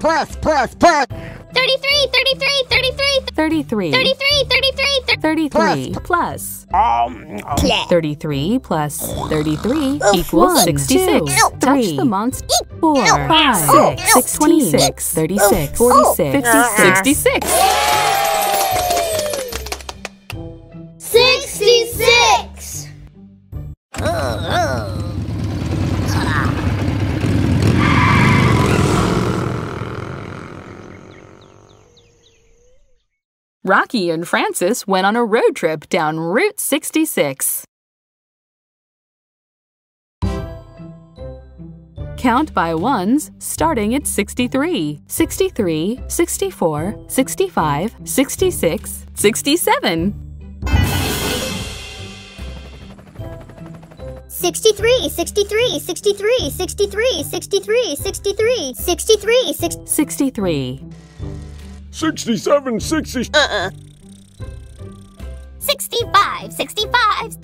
Plus, plus, plus. 33, 33, 33, 33. 33, 33, 33 plus. Plus. Um, um. 33 plus 33 equals one, 66. Touch the monster. 4, 5, 6, 26, 36, 46, oh. 66. 66! Rocky and Francis went on a road trip down Route 66. Count by ones starting at 63, 63, 64, 65, 66, 67. 63, 63, 63, 63, 63, 63, 63, 6. 63, 67, 60. Uh-uh. 65, 65,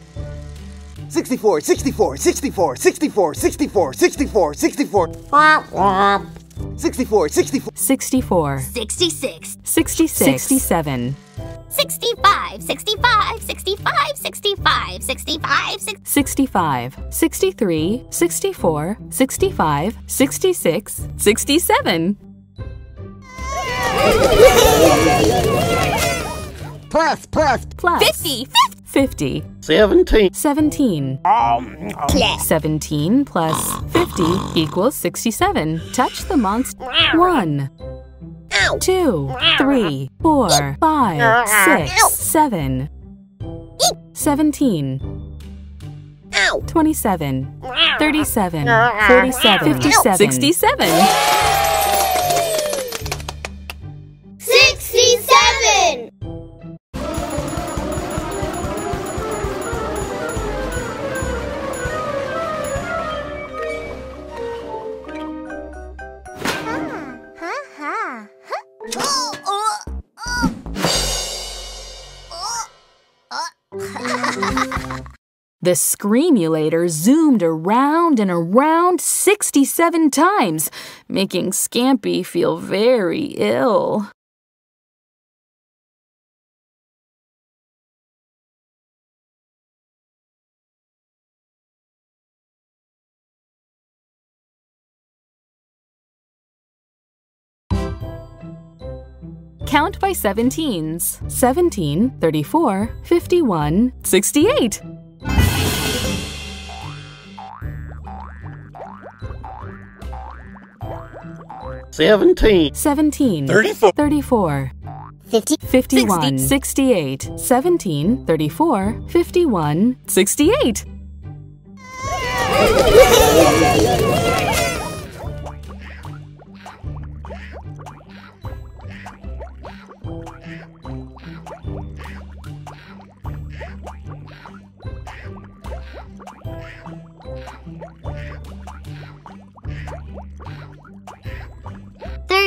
64, 64, 64, 64, 64, 64, 64. 64, 64. 64, 66, 66, 67, 65, 65, 65, 65, 65, 65, 63, 64, 65, 66, 67. Plus, plus. Plus. 50, 50, 17. 17. Um, 17 plus 50 equals 67. Touch the monster. 1, 2, 3, 4, 5, 6, 7. 17. 27, 37, 47, 57, 67. 67! The Screamulator zoomed around and around 67 times, making Scampy feel very ill. Count by 17s 17, 34, 51, 68. 17. 17, 34. 34, 50, 51, 68, 17, 34, 51, 68.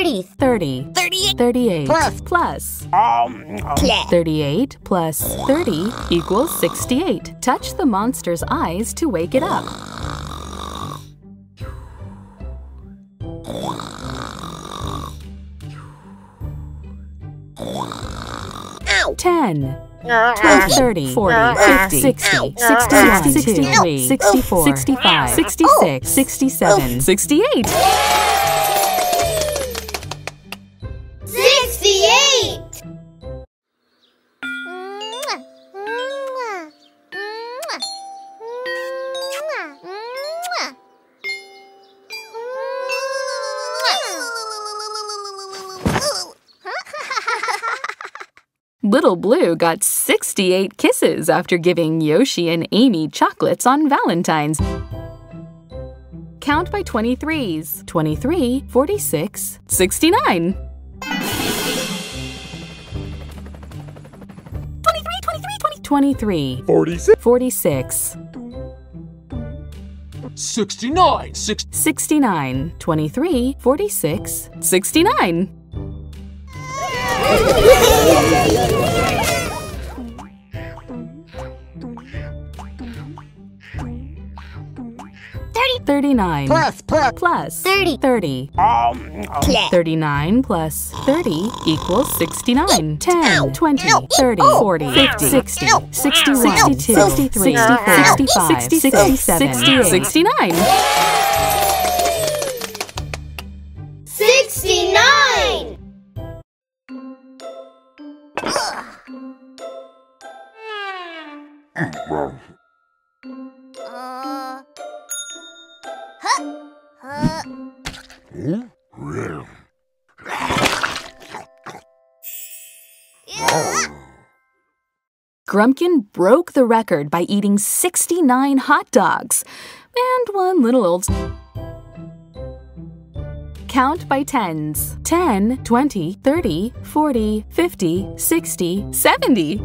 30, 30, 38, 38, Plus. plus um, 38. 38 plus 30 equals 68. Touch the monster's eyes to wake it up. Ten, 30, 40, 50, 60, 61, 62, 64, 65, 66, 67, 68. 68! Little Blue got 68 kisses after giving Yoshi and Amy chocolates on Valentine's. Count by 23s 23, 46, 69. 23, 23, 23, 46. 46, 69, 60, 69, 23, 46, 69. 39 Plus, plus. plus 30. 30. Um, Clap. 39 plus 30 equals 69. 10, Ow. 20, Ow. 30, Oh. 40, Ow. 50, 60, Ow. 61, 62, 63, 64, 65, 66, 67, 68, 69. 69. Grumpkin broke the record by eating 69 hot dogs and one little old. Count by tens 10, 20, 30, 40, 50, 60, 70.